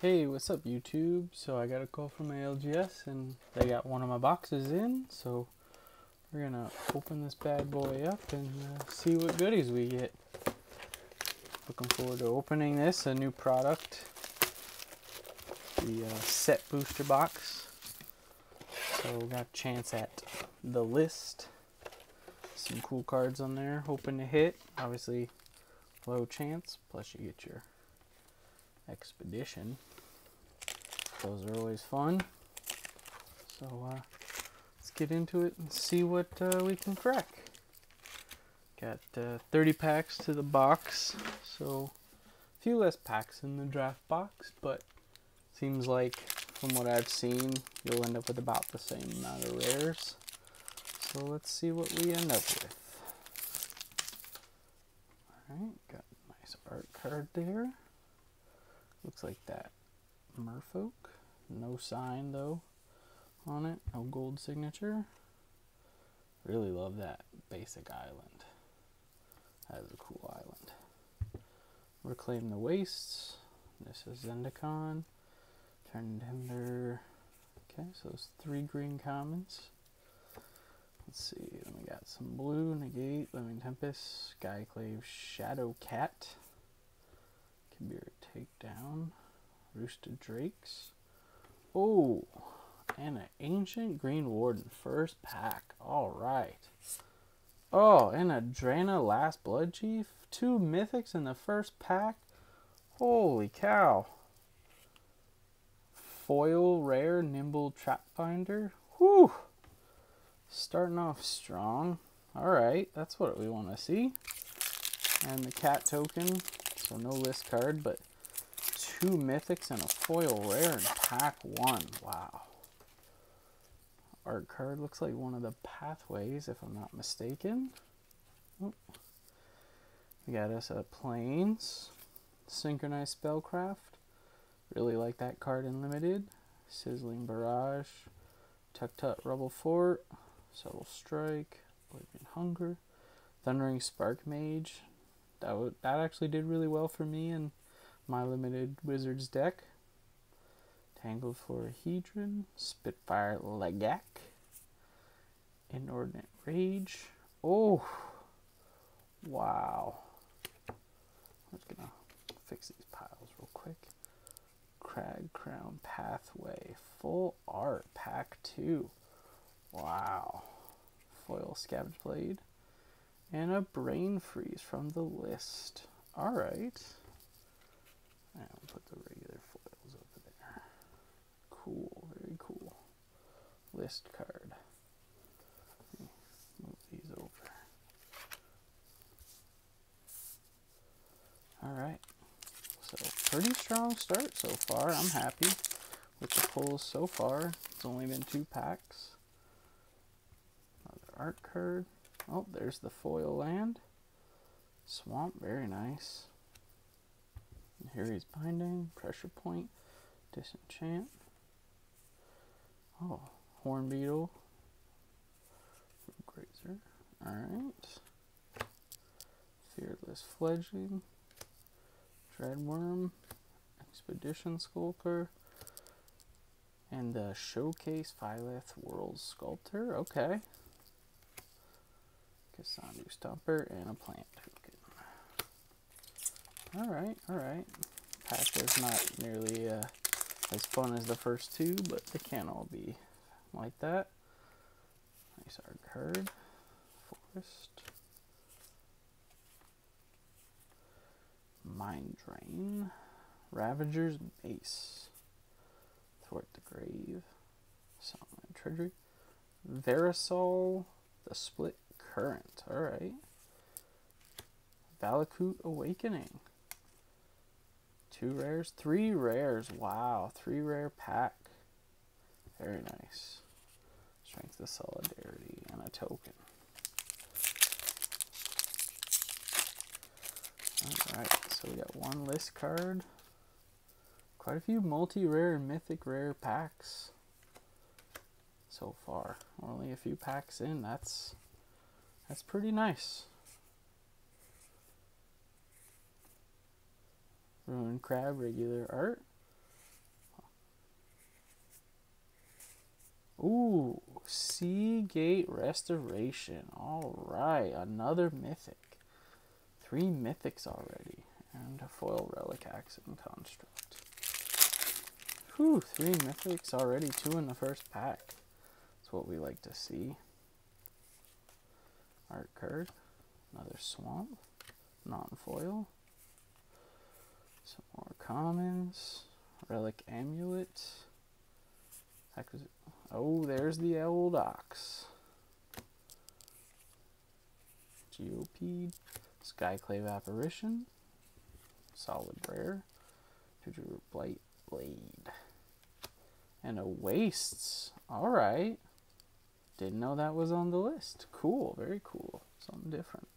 Hey, what's up YouTube? So I got a call from my LGS and they got one of my boxes in, so we're gonna open this bad boy up and uh, see what goodies we get. Looking forward to opening this, a new product, the uh, set booster box. So got a chance at the list, some cool cards on there, hoping to hit. Obviously, low chance, plus you get your expedition. Those are always fun. So uh, let's get into it and see what uh, we can crack. Got uh, 30 packs to the box, so a few less packs in the draft box, but seems like from what I've seen, you'll end up with about the same amount of rares. So let's see what we end up with. Alright, got nice art card there. Looks like that merfolk. No sign though on it. No gold signature. Really love that basic island. That is a cool island. Reclaim the Wastes. This is Zendikon. Turn Tender. Okay, so it's three green commons. Let's see, then we got some blue, Negate, Living Tempest, Skyclave, Shadow Cat, Kabira Takedown, Roosted Drakes. Oh, and an Ancient Greenwarden, first pack. All right. Oh, and a Drana Last Blood Chief. Two mythics in the first pack. Holy cow. Foil Rare Nimble Trap Finder. Whew. Starting off strong. Alright, that's what we want to see. And the cat token. So no list card, but two mythics and a foil rare in pack one. Wow. Art card looks like one of the pathways, if I'm not mistaken. Oh. We got us a planes, synchronized spellcraft. Really like that card in limited. Sizzling barrage, Tuktuk Rubblefort, Subtle Strike, Oblivion Hunger, Thundering Sparkmage. That that actually did really well for me in my limited Wizards deck. Tangled Florahedron, Spitfire Lagac, Inordinate Rage. Oh, wow. I'm just gonna fix these piles real quick. Cragcrown Pathway, full art, pack two. Wow. Foil Scavenge Blade. And a Brain Freeze from the list. Alright. And put the regular foils over there. Cool, very cool. List card. Move these over. Alright. So, pretty strong start so far. I'm happy with the pulls so far. It's only been two packs. Another art card. Oh, there's the foil land. Swamp, very nice. Harry's Binding, Pressure Point, Disenchant. Oh, Horn Beetle, Grazer. Alright. Fearless Fledgling, Dreadworm, Expedition Skulker, and the Showcase Phylath World Sculptor. Okay. Cassandra Stomper and a plant Alright, alright. Pack is not nearly uh, as fun as the first two, but they can't all be like that. Nice art card. Forest. Mind Drain. Ravager's Mace. Thwart the Grave. Sunlight Treasury. Verazol. The Split Current. Alright. Valakut Awakening. Two rares, three rares. Wow, three rare pack. Very nice. Strength of Solidarity and a token. Alright, so we got one list card. Quite a few multi-rare and mythic rare packs so far. Only a few packs in. That's that's pretty nice. Ruin Crab, regular art. Ooh, Seagate Restoration. All right, another mythic. Three mythics already, and a foil relic accent construct. Whew, three mythics already, two in the first pack. That's what we like to see. Art card, another swamp, non foil. Some more commons. Relic amulet. Oh, there's the old ox. Geopede. Skyclave apparition. Solid rare. Future blight blade. And a wastes. Alright. Didn't know that was on the list. Cool, very cool. Something different.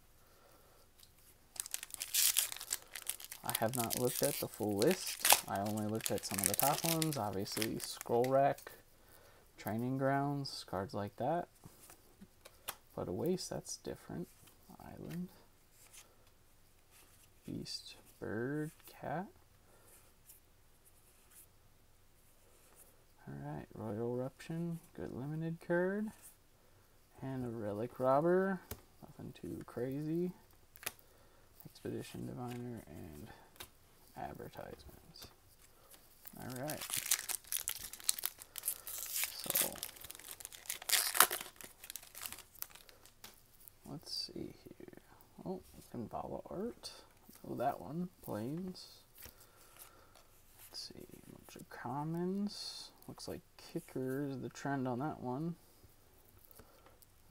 I have not looked at the full list. I only looked at some of the top ones. Obviously, Scroll Rack, Training Grounds, cards like that. But a waste, that's different. Island. Beast, Bird, Cat. Alright, Roil Eruption, good limited card. And a Relic Robber, nothing too crazy. Expedition Diviner and advertisements. Alright. So, let's see here. Oh, Kinvala art. Oh, that one. Planes. Let's see. A bunch of commons. Looks like kicker is the trend on that one.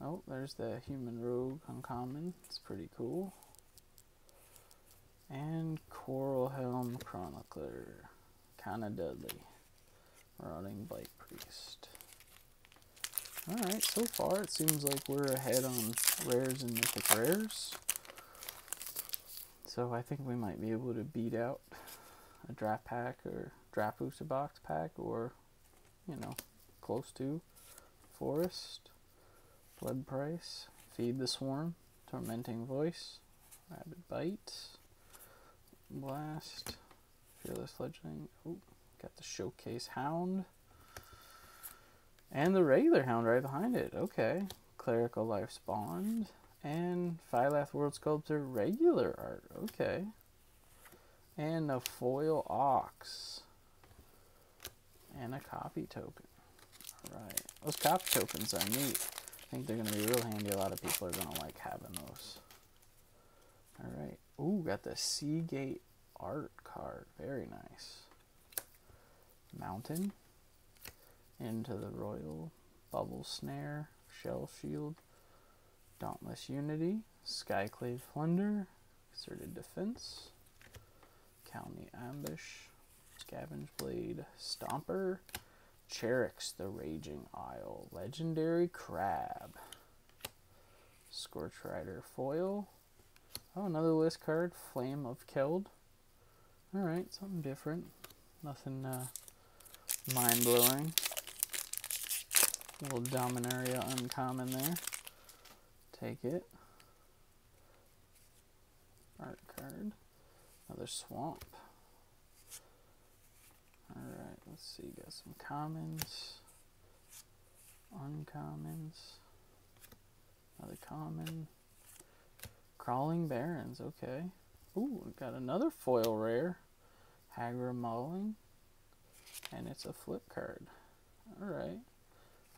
Oh, there's the human rogue uncommon. It's pretty cool. And Coralhelm Chronicler. Kinda Dudley. Rotting Blight Priest. Alright, so far it seems like we're ahead on rares and mythic rares. So I think we might be able to beat out a draft pack or draft booster box pack or, you know, close to Forest, Blood Price, Feed the Swarm, Tormenting Voice, Rabid Bite, Blast, Fearless Fledgling. Oh, got the Showcase Hound. And the regular Hound right behind it. Okay. Clerical Life's Bond. And Phylath World Sculptor regular art. Okay. And a foil ox. And a copy token. Alright. Those copy tokens are neat. I think they're going to be real handy. A lot of people are going to like having those. Ooh, got the Seagate art card. Very nice. Mountain. Into the Roil. Bubble Snare. Shell Shield. Dauntless Unity. Skyclave Plunder. Asserted Defense. County Ambush. Scavenge Blade. Stomper. Charix the Raging Isle. Legendary Crab. Scorch Rider Foil. Oh, another list card. Flame of Keld. Alright, something different. Nothing uh, mind blowing. Little Dominaria uncommon there. Take it. Art card. Another swamp. Alright, let's see. Got some commons. Uncommons. Another common. Crawling Barrens, okay. Ooh, got another foil rare. Hagra Mauling. And it's a flip card. Alright.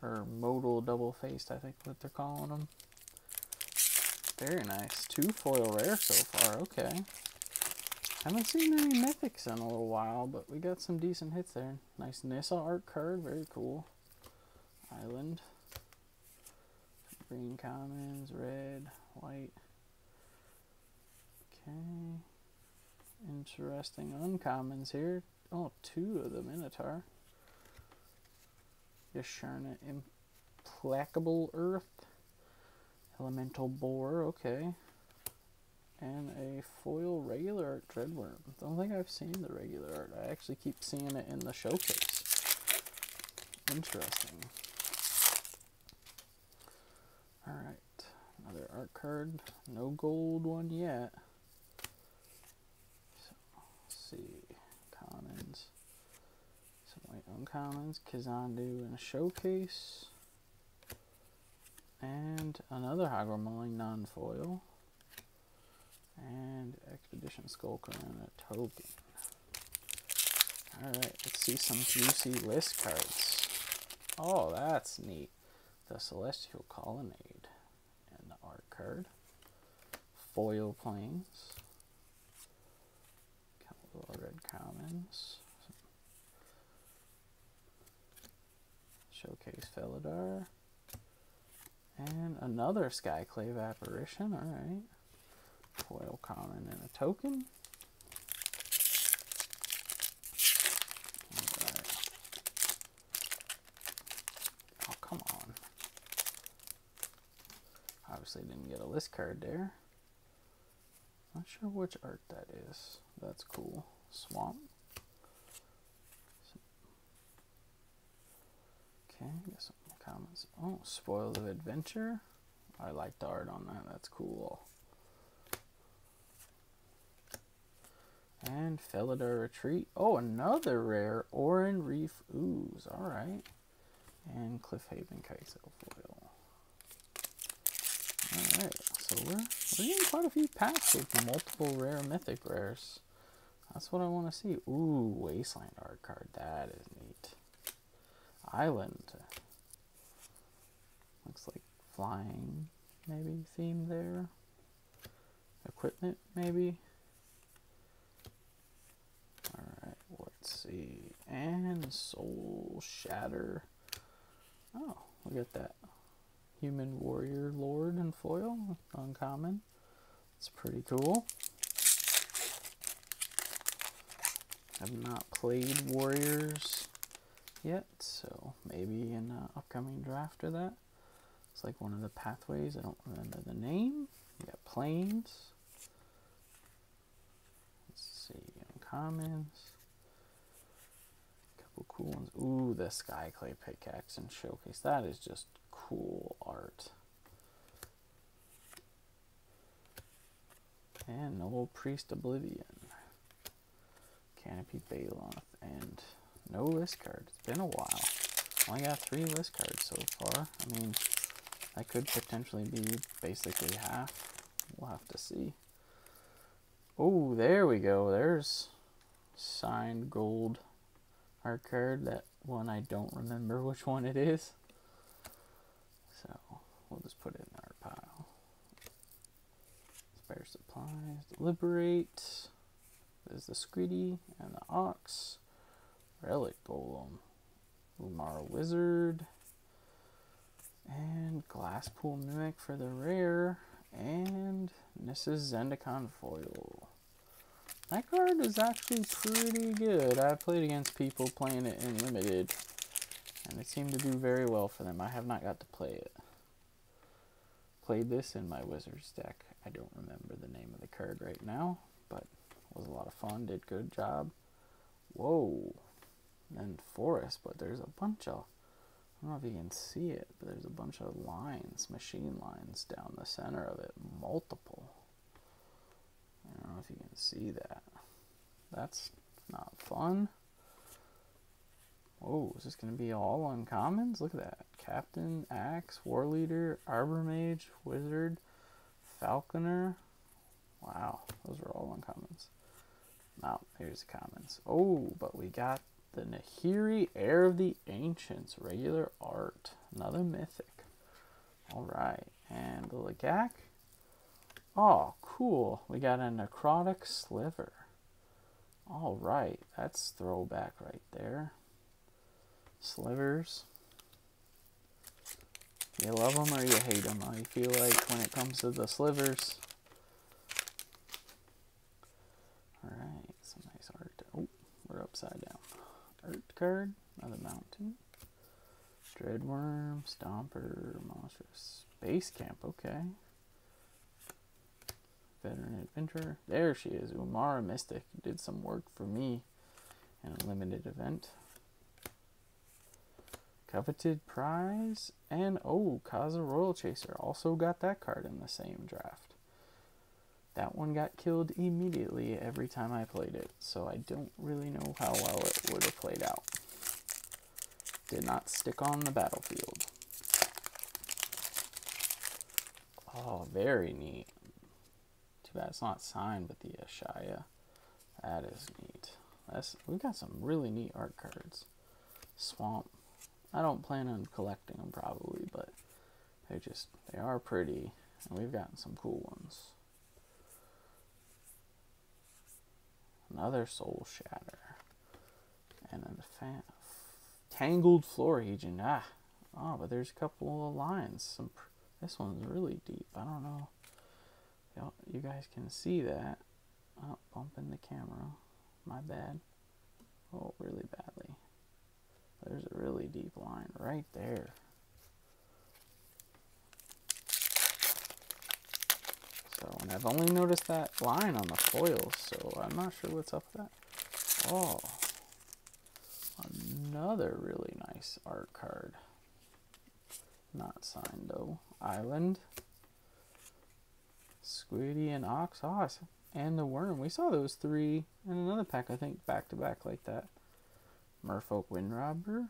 Or modal double faced, I think what they're calling them. Very nice. Two foil rare so far, okay. Haven't seen any mythics in a little while, but we got some decent hits there. Nice Nissa art card, very cool. Island. Green commons, red, white. Okay. Interesting uncommons here. Oh, two of the Minotaur. Yasharna Implacable Earth. Elemental Boar, okay. And a foil regular art Dreadworm. Don't think I've seen the regular art. I actually keep seeing it in the showcase. Interesting. Alright, another art card. No gold one yet. So, let's see. Commons. Kizandu in a showcase. And another Hygro non-foil. And Expedition Skulker and a token. Alright, let's see some juicy list cards. Oh, that's neat. The Celestial Colonnade and the art card. Foil planes. Red commons. Showcase Felidar. And another Skyclave apparition, alright. Foil common and a token. Oh, come on. Obviously didn't get a list card there. Not sure which art that is. That's cool. Swamp. Okay, get some comments. Oh, Spoil of Adventure. I like the art on that. That's cool. And Felidar Retreat. Oh, another rare Oran-Rief Ooze. Alright. And Cliffhaven Kaiso foil. Alright, so we're, we're getting quite a few packs with multiple rare mythic rares. That's what I want to see. Ooh, Wasteland art card. That is neat. Island. Looks like flying, maybe, theme there. Equipment, maybe. Alright, let's see. And Soul Shatter. Oh, look at that. Human Warrior Lord and foil. Uncommon. It's pretty cool. I've not played Warriors yet, so maybe in an uh, upcoming draft or that. It's like one of the pathways. I don't remember the name. You got planes. Let's see, uncommons. Couple cool ones. Ooh, the Skyclave pickaxe and showcase. That is just cool art. And Noble Priest Oblivion. Canopy Baloth. And no list card. It's been a while. Only got three list cards so far. I mean, that could potentially be basically half. We'll have to see. Oh, there we go. There's signed gold art card. That one I don't remember which one it is. So we'll just put it in our pile. Spare supplies. Liberate. There's the Screedy and the Ox. Relic Golem. Umara Wizard. And Glasspool Mimic for the rare. And this is Zendikon Foil. That card is actually pretty good. I've played against people playing it in Limited. And it seemed to do very well for them. I have not got to play it. Played this in my Wizards deck. I don't remember the name of the card right now. But was a lot of fun. Did good job. Whoa. And Forest. But there's a bunch of I don't know if you can see it, but there's a bunch of lines, machine lines down the center of it, multiple. I don't know if you can see that. That's not fun. Oh, is this going to be all uncommons? Look at that. Captain, Axe, War Leader, Arbor Mage, Wizard, Falconer. Wow, those are all uncommons. Now, here's the commons. Oh, but we got the Nahiri, Heir of the Ancients, regular art. Another mythic. Alright, and the Lagac. Oh, cool. We got a Necrotic Sliver. Alright, that's throwback right there. Slivers. You love them or you hate them. I feel like when it comes to the slivers. Alright, some nice art. Oh, we're upside down. Art card, another mountain. Dreadworm, Stomper, Monstrous. Base Camp, okay. Veteran Adventurer. There she is, Umara Mystic. Did some work for me in a limited event. Coveted Prize. And, oh, Kaza Roil Chaser. Also got that card in the same draft that one got killed immediately every time I played it, so I don't really know how well it would have played out. did not stick on the battlefield. Oh, very neat. Too bad it's not signed with the Ashaya. That is neat. That's we got some really neat art cards. Swamp. I don't plan on collecting them probably, but they just they are pretty, and we've gotten some cool ones. Another Soul Shatter, and then the fan, Tangled floor Florilegion. Ah, oh, but there's a couple of lines. Some this one's really deep. I don't know. You guys can see that. Oh, bumping the camera. My bad. Oh, really badly. There's a really deep line right there. So, and I've only noticed that line on the foils, so I'm not sure what's up with that. Oh, another really nice art card. Not signed though. Island. Squiddy and Ox. Oh, and the Worm. We saw those three in another pack, I think, back to back like that. Merfolk Windrobber.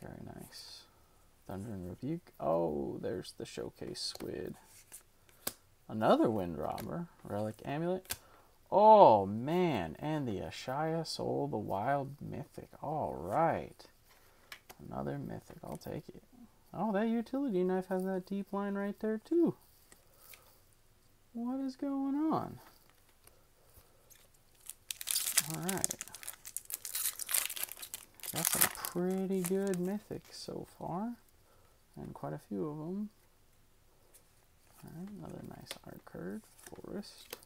Very nice. Thunder and Rebuke. Oh, there's the Showcase Squid. Another Wind Robber. Relic Amulet. Oh, man. And the Ashaya Soul, the Wild Mythic. All right. Another Mythic. I'll take it. Oh, that utility knife has that deep line right there too. What is going on? Alright. Got some pretty good mythics so far. And quite a few of them. Alright, another nice art card. Forest.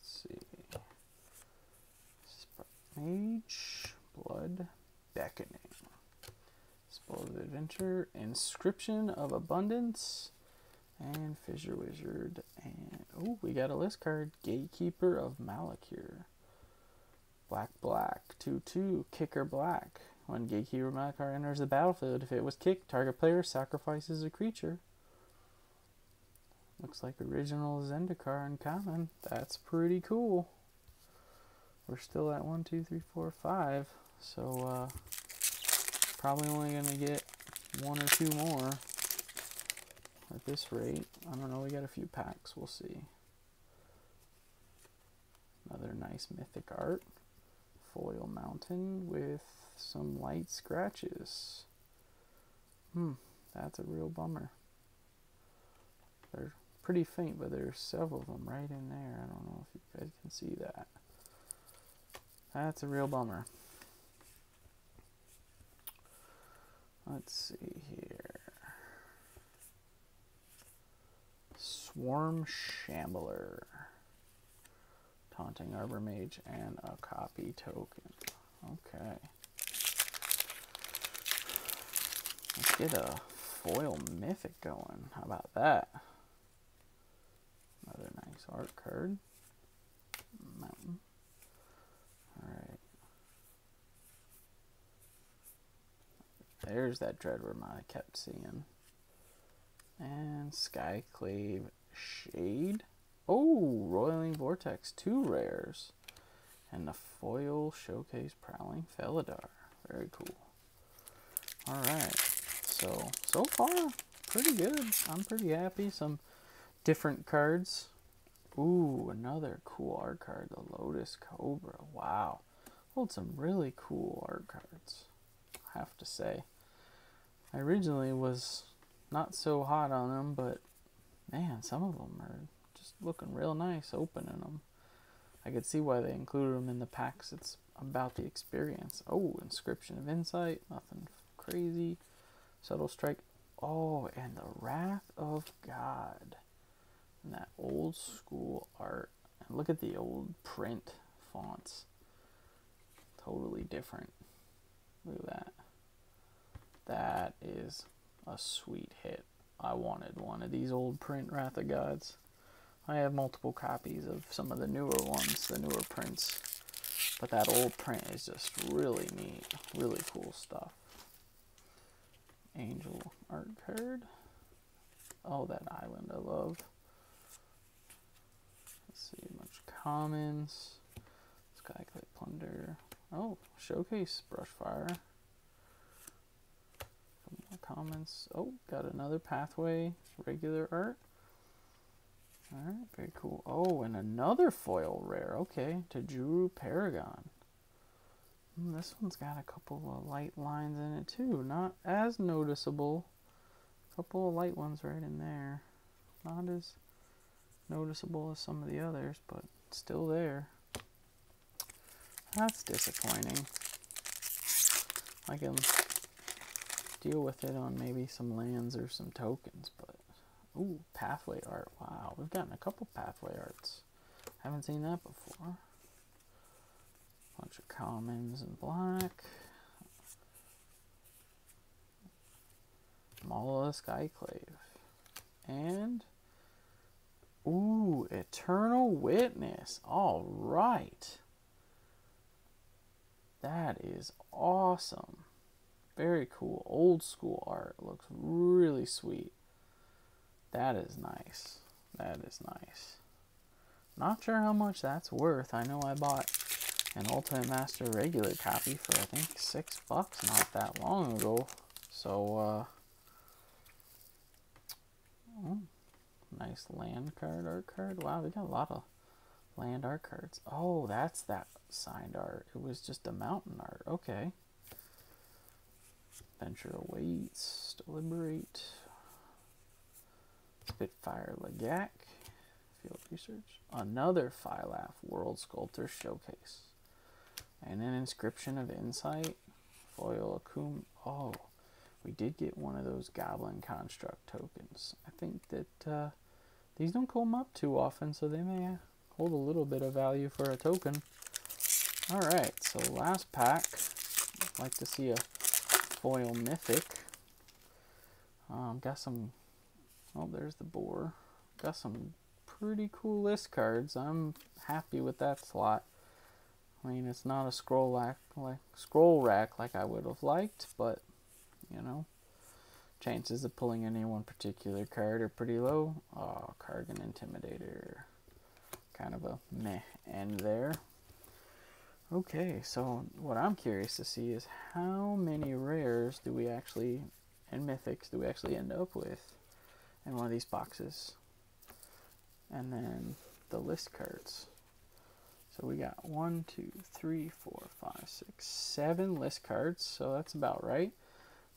Let's see. Spark Mage. Blood. Beckoning. Spoils Adventure, Inscription of Abundance, and Fissure Wizard. And oh, we got a list card Gatekeeper of Malakir. Black, black, 2 2, kicker black. When of Malakir enters the battlefield, if it was kicked, target player sacrifices a creature. Looks like original Zendikar uncommon. That's pretty cool. We're still at 1, 2, 3, 4, 5. So, uh, Probably only going to get one or two more at this rate. I don't know, we got a few packs, we'll see. Another nice mythic art. Foil mountain with some light scratches. Hmm, that's a real bummer. They're pretty faint, but there's several of them right in there. I don't know if you guys can see that. That's a real bummer. Let's see here. Swarm Shambler. Taunting Arbor Mage and a copy token. Okay. Let's get a foil mythic going. How about that? Another nice art card. Mountain. Alright. There's that Dreadworm I kept seeing. And Skyclave Shade. Oh, Roiling Vortex, two rares. And the foil showcase Prowling Felidar. Very cool. Alright, so, so far, pretty good. I'm pretty happy. Some different cards. Ooh, another cool art card, the Lotus Cobra. Wow. Hold some really cool art cards, I have to say. I originally was not so hot on them, but man, some of them are just looking real nice opening them. I could see why they included them in the packs. It's about the experience. Oh, Inscription of Insight, nothing crazy. Subtle Strike. Oh, and the Wrath of God. And that old school art. And look at the old print fonts. Totally different. Look at that. That is a sweet hit. I wanted one of these old print Wrath of Gods. I have multiple copies of some of the newer ones, the newer prints. But that old print is just really neat. Really cool stuff. Angel art card. Oh, that island I love. Let's see, much commons. Skyclave Plunder. Oh, showcase brush fire. Some more comments. Oh, got another pathway regular art. Alright, very cool. Oh, and another foil rare. Okay, Tajuru Paragon. Mm, this one's got a couple of light lines in it too. Not as noticeable. A couple of light ones right in there. Not as noticeable as some of the others, but still there. That's disappointing. I can deal with it on maybe some lands or some tokens, but ooh, pathway art. Wow, we've gotten a couple pathway arts. Haven't seen that before. Bunch of commons in black. Mollusk Skyclave. And, ooh, Eternal Witness. All right. That is awesome. Very cool. Old school art. Looks really sweet. That is nice. That is nice. Not sure how much that's worth. I know I bought an Ultimate Master regular copy for I think six bucks not that long ago. So, uh, oh, nice land card, art card. Wow, we got a lot of land art cards. Oh, that's that signed art. It was just a mountain art. Okay. Venture awaits. Deliberate. Spitfire Lagac. Field research. Another Phylath World Sculptor Showcase. And an inscription of insight. Foil Akoum. Oh, we did get one of those Goblin Construct tokens. I think that uh, these don't come up too often, so they may hold a little bit of value for a token. Alright, so last pack. I'd like to see a foil mythic. Um, got some, oh, there's the boar. Got some pretty cool list cards. I'm happy with that slot. I mean, it's not a scroll rack like scroll rack like I would have liked, but you know, chances of pulling any one particular card are pretty low. Oh, Kargan Intimidator, kind of a meh end there. Okay, so what I'm curious to see is how many rares do we actually and mythics do we actually end up with in one of these boxes, and then the list cards. So we got one, two, three, four, five, six, seven list cards. So that's about right.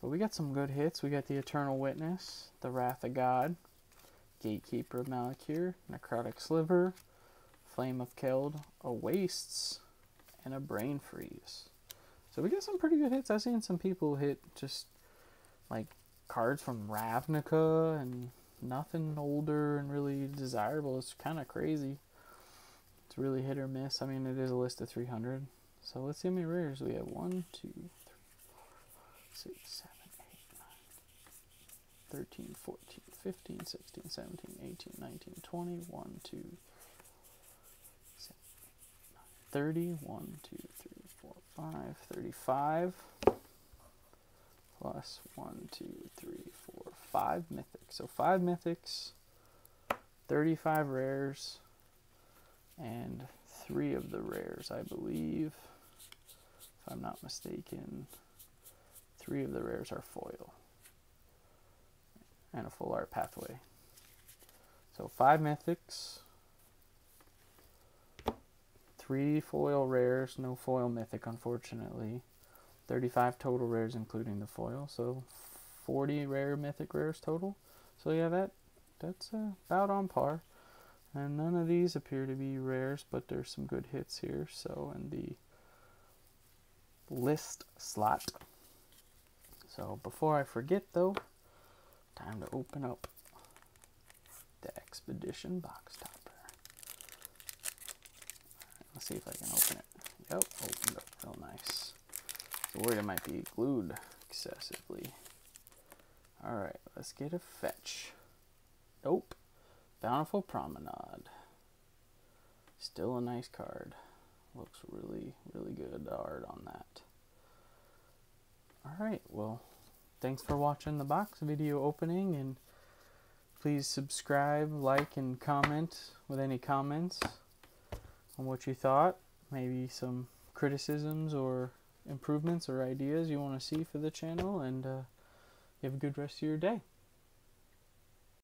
But we got some good hits. We got the Eternal Witness, the Wrath of God, Gatekeeper of Malakir, Necrotic Sliver, Flame of Keld, a Wastes, and a Brain Freeze. So we got some pretty good hits. I've seen some people hit just like cards from Ravnica and nothing older and really desirable. It's kind of crazy It's really hit or miss. I mean, it is a list of 300. So let's see how many rares we have. 1, 2, 3, 4, 6, 7, 8, 9, 13, 14, 15, 16, 17, 18, 19, 20, 1, 2, 7, 30, 1, 2, 3, 4, 5, 35 plus 1, 2, 3, 4, 5 mythics. So 5 mythics, 35 rares, and three of the rares, I believe, if I'm not mistaken, three of the rares are foil and a full art pathway. So five mythics, three foil rares, no foil mythic, unfortunately. 35 total rares, including the foil. So 40 rare mythic rares total. So yeah, that that's uh, about on par. And none of these appear to be rares, but there's some good hits here. So in the list slot. So before I forget though, time to open up the Expedition box topper. let's see if I can open it. Yep, opened up real nice. Worried it might be glued excessively. Alright, let's get a fetch. Nope. Bountiful Promenade. Still a nice card. Looks really, really good art on that. Alright, well, thanks for watching the box video opening, and please subscribe, like, and comment with any comments on what you thought. Maybe some criticisms or improvements or ideas you want to see for the channel. And uh, you have a good rest of your day.